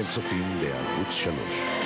אתם צופים בערוץ 3.